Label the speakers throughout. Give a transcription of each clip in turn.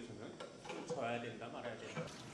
Speaker 1: 쪽에서는 져야 된다 말아야 된다.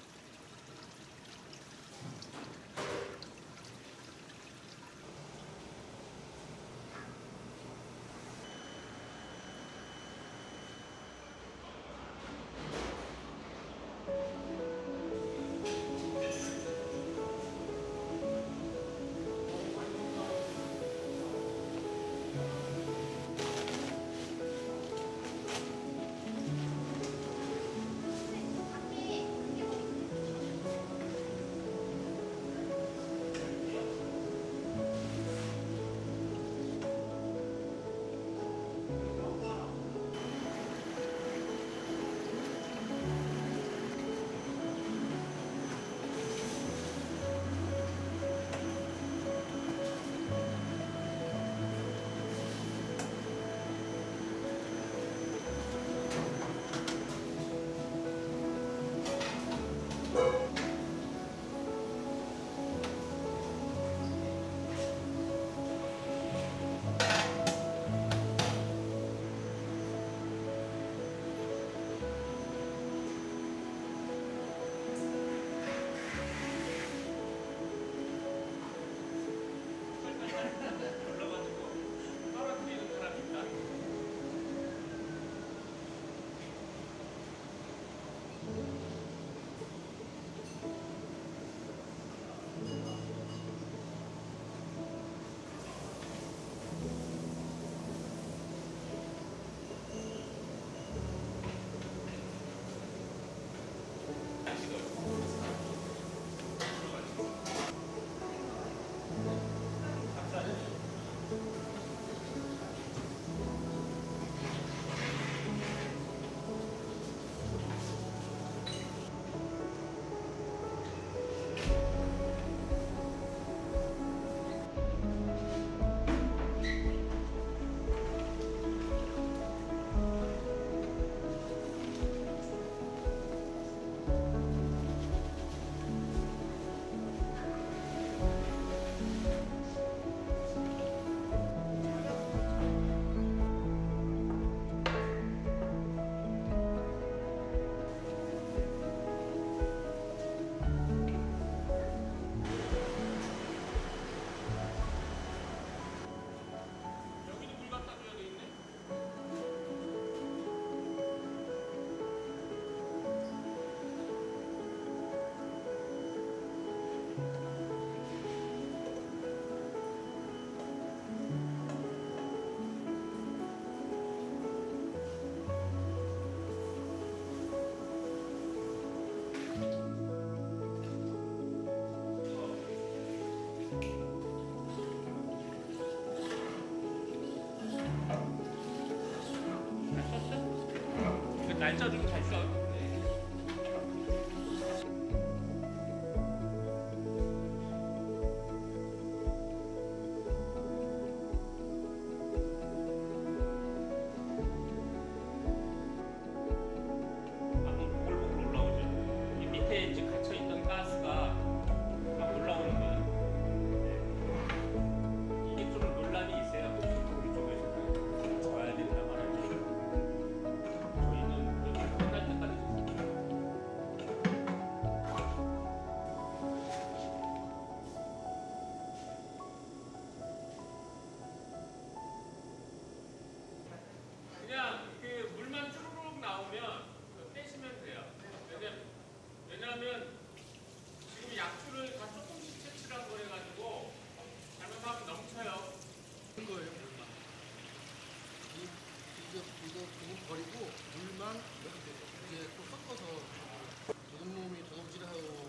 Speaker 1: 날짜 좀잘 써요.
Speaker 2: 두분 버리고 물만 이렇게 또 섞어서 도둑놈이 도둑질하고